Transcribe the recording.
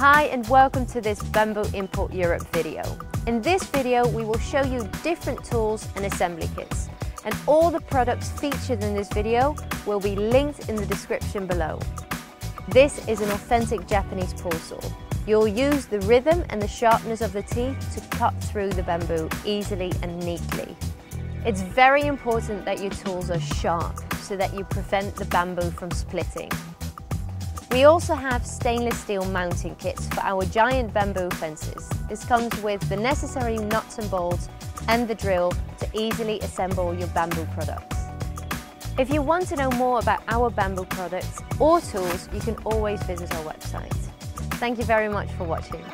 Hi and welcome to this Bamboo Import Europe video. In this video we will show you different tools and assembly kits and all the products featured in this video will be linked in the description below. This is an authentic Japanese pull saw. You'll use the rhythm and the sharpness of the teeth to cut through the bamboo easily and neatly. It's very important that your tools are sharp so that you prevent the bamboo from splitting. We also have stainless steel mounting kits for our giant bamboo fences. This comes with the necessary nuts and bolts and the drill to easily assemble your bamboo products. If you want to know more about our bamboo products or tools, you can always visit our website. Thank you very much for watching.